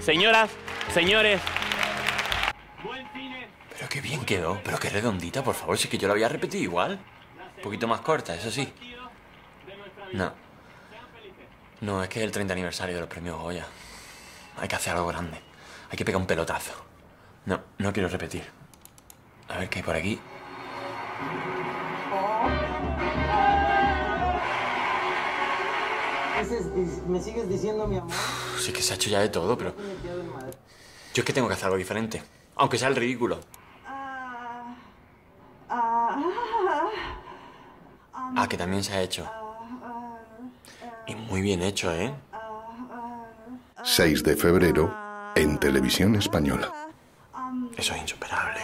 Señoras, señores. Pero qué bien quedó, pero qué redondita, por favor, si es que yo la había repetido igual. Un poquito más corta, eso sí. No. No, es que es el 30 aniversario de los premios Goya. Hay que hacer algo grande. Hay que pegar un pelotazo. No, no quiero repetir. A ver qué hay por aquí. ¿Me sigues diciendo mi amor? Sí que se ha hecho ya de todo, pero... Yo es que tengo que hacer algo diferente. Aunque sea el ridículo. Ah, que también se ha hecho. Y muy bien hecho, ¿eh? 6 de febrero en Televisión Española. Eso es insuperable.